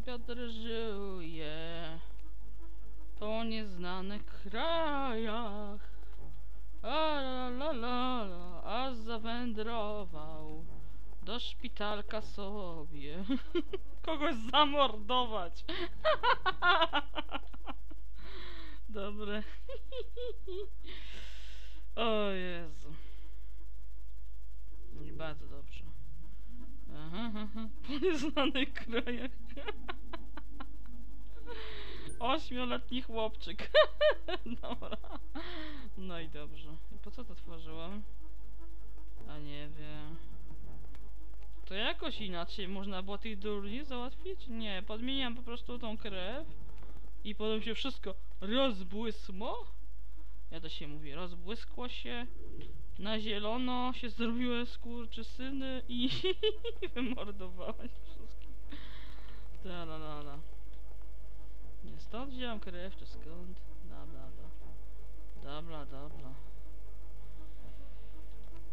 sobie drżuje po nieznanych krajach. A la la la la, a zawędrował do szpitalka sobie. Kogoś zamordować. Dobre. O Jezu. Nie bardzo dobrze. Po nieznanych krajach. Ośmioletni chłopczyk. Dobra. No i dobrze. I po co to tworzyłem? A nie wiem. To jakoś inaczej można było tych durni załatwić? Nie, podmieniam po prostu tą krew i potem się wszystko rozbłysło. Ja to się mówi, rozbłyskło się. Na zielono się zrobiły skurczysyny i wymordowałeś wszystkich. Ta la la la. Nie stąd wziąłem krew, czy skąd? Dobra, dobra. Dobra, dobra.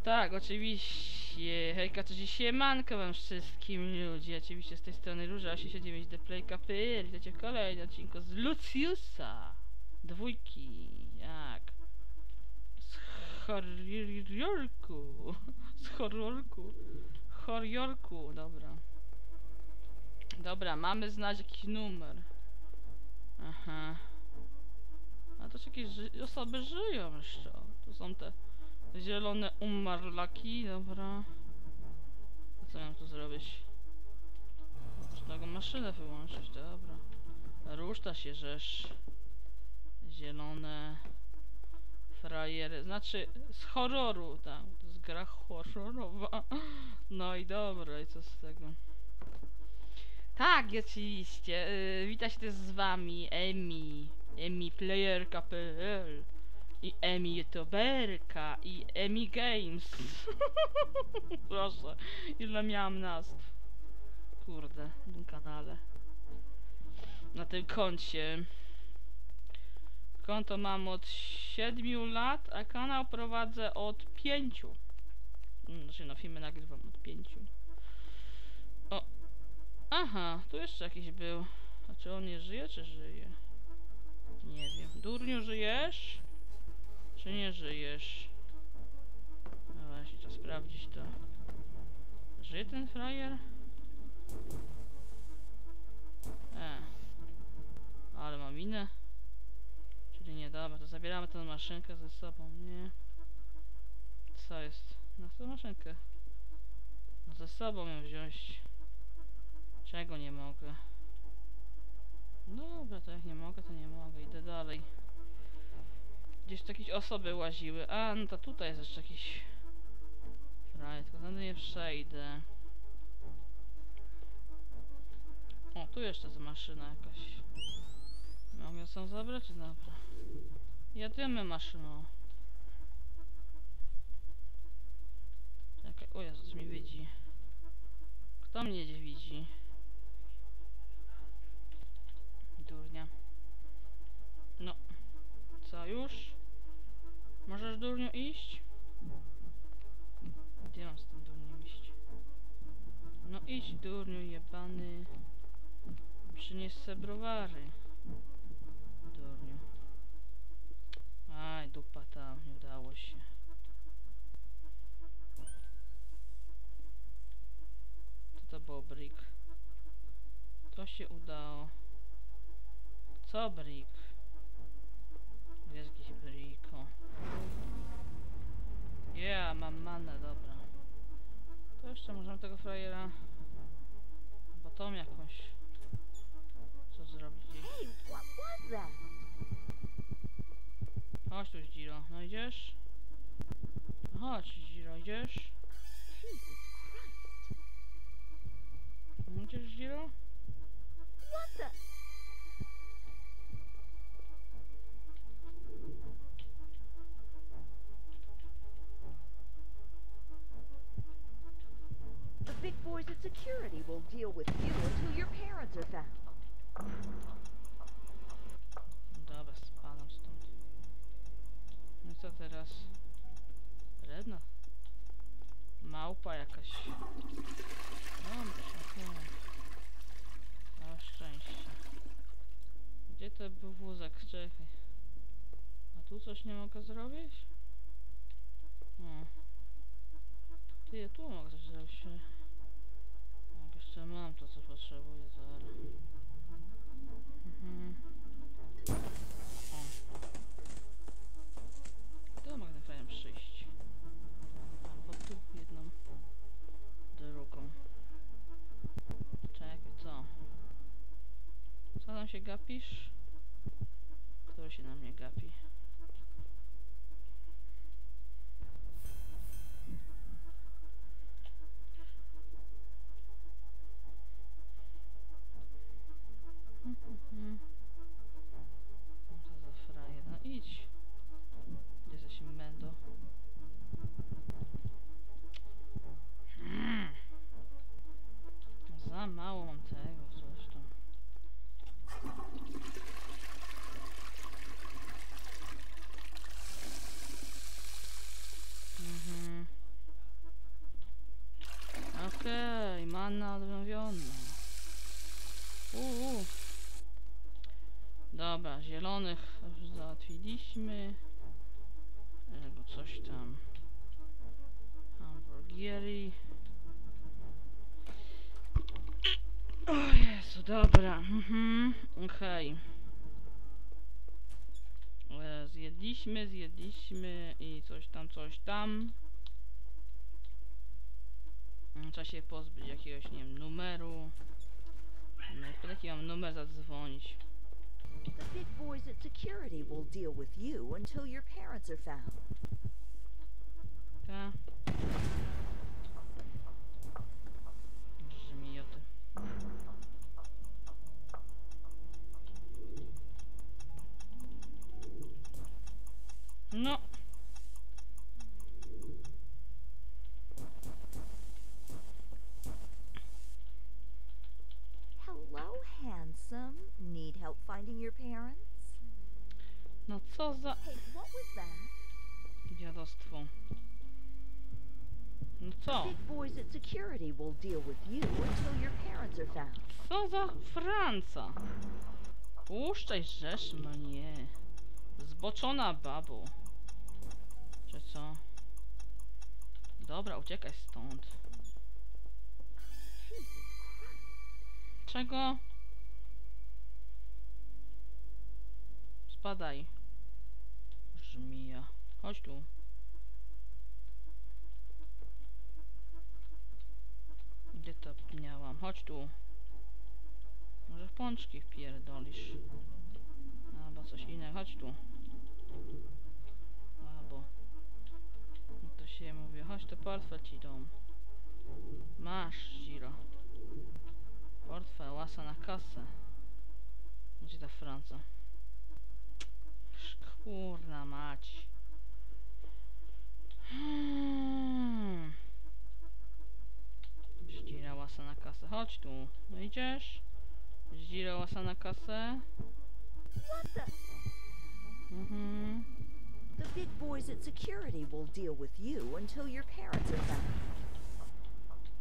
Tak, oczywiście. Hejka, to siemanko wam wszystkim ludzie. Oczywiście z tej strony Róża 89 The Play.pl. Witajcie w kolejnym odcinku z Luciusa. Dwójki. Jak? Z horrorku. Z horrorku. Horrorku, dobra. Dobra, mamy znać jakiś numer. Jakieś ży osoby żyją jeszcze. To są te zielone umarlaki, dobra. Co mam tu zrobić? Można go maszynę wyłączyć, dobra. Ruszta się rzesz. Zielone frajery, znaczy z horroru, tak, to jest gra horrorowa. No i dobra, i co z tego? Tak, oczywiście. Yy, się też z wami Emi, emiplayerka.pl i Emi youtuberka i Emi Games. Proszę, ile miałam nazw. Kurde, na tym kanale. Na tym koncie. Konto mam od 7 lat, a kanał prowadzę od 5. Znaczy no filmy nagrywam od 5. O. Aha, tu jeszcze jakiś był. A czy on nie żyje, czy żyje? Nie wiem. Durniu, żyjesz? Czy nie żyjesz? No właśnie, trzeba sprawdzić to. Żyje ten frajer? E. Ale mam minę. Czyli nie, dobra, to zabieramy tę maszynkę ze sobą, nie? Co jest? Na tę maszynkę. No ze sobą ją wziąć. Czego nie mogę? Dobra, to jak nie mogę, to nie mogę. Idę dalej. Gdzieś tu jakieś osoby łaziły. A, no to tutaj jest jeszcze jakiś... Frajer, tylko tędy nie przejdę. O, tu jeszcze jest maszyna jakaś. Mogę ją zabrać? Dobra. Jedziemy maszyną. Czekaj, o Jezus mnie widzi. Kto mnie gdzie widzi? No. Co, już? Możesz durniu iść? Gdzie mam z tym durniem iść? No idź durniu jebany. Przynieś se browary. Durniu. Aj, dupa tam, nie udało się. Co to było brick? To się udało. Co brick? Jest jakiś brick, o. Yeah, mam manę, dobra. To jeszcze możemy tego frajera... Botą jakąś... Co zrobić? That? Chodź tu, Giro. No idziesz? No Chodź, Giro, idziesz? Security will deal with you until your parents are found. Dobra, spadam stąd. No co teraz? Redna? Małpa jakaś. Dobrze, okej. Jeszcze. to był wózek, czekaj. A tu coś nie mogę zrobić? O. Ty, tu mogę coś zrobić. Jeszcze mam to, co potrzebuję, zaraz. Mhm. O. To fajnie przyjść. Albo tu jedną, drugą. Czekaj, co? Co tam się gapisz? Okej, manna odnowiona. Uuu. Dobra, zielonych już załatwiliśmy. Tego coś tam. Hamburgiery. O Jezu, dobra. Mhm. Okej. E, Zjedliśmy, zjedliśmy i coś tam, coś tam. Mm, Trzeba się pozbyć jakiegoś, nie wiem, numeru. No, pod jaki mam numer zadzwonić? The big boys at security will deal with you until your parents are found. Ta. Żmioty. No. Parents? No co za Hey, what was that? dziadostwo. No co? Big boys at security will deal with you until your parents are found. Co za Franca? Puszczaj rzesz mnie. Zboczona babo. Czy co? Dobra, uciekaj stąd. Czego? Spadaj. Żmija. Chodź tu. Gdzie to miałam? Chodź tu. Może w pączki wpierdolisz. Albo coś innego. Chodź tu. Albo. Jak to się mówi? Chodź, to portfel ci dom. Masz, Giro. Tu. No idziesz? Zdzira łasa na kasę. What the? Mhm. The big boys at security will deal with you until your parents are found.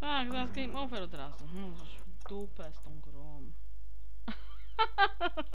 Tak, zaraz game over od razu. No, dupę z tą grą.